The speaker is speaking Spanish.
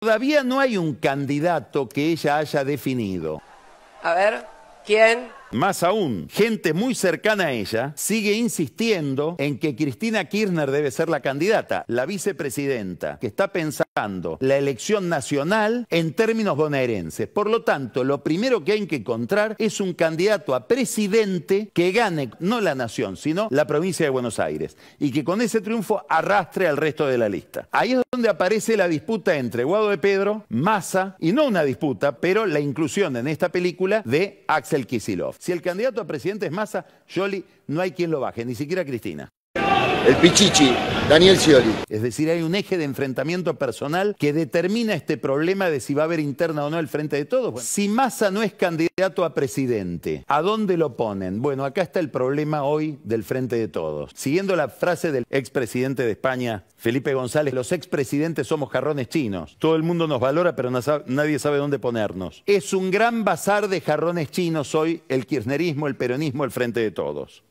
Todavía no hay un candidato que ella haya definido. A ver, ¿quién? Más aún, gente muy cercana a ella sigue insistiendo en que Cristina Kirchner debe ser la candidata, la vicepresidenta, que está pensando la elección nacional en términos bonaerenses. Por lo tanto, lo primero que hay que encontrar es un candidato a presidente que gane no la nación, sino la provincia de Buenos Aires, y que con ese triunfo arrastre al resto de la lista. Ahí es donde aparece la disputa entre Guado de Pedro, Massa, y no una disputa, pero la inclusión en esta película de Axel Kisilov. Si el candidato a presidente es Massa, Yoli, no hay quien lo baje, ni siquiera Cristina. El Pichichi, Daniel Scioli. Es decir, hay un eje de enfrentamiento personal que determina este problema de si va a haber interna o no el frente de todos. Si Massa no es candidato a presidente, ¿a dónde lo ponen? Bueno, acá está el problema hoy del frente de todos. Siguiendo la frase del expresidente de España, Felipe González, los expresidentes somos jarrones chinos. Todo el mundo nos valora, pero nadie sabe dónde ponernos. Es un gran bazar de jarrones chinos hoy el kirchnerismo, el peronismo, el frente de todos.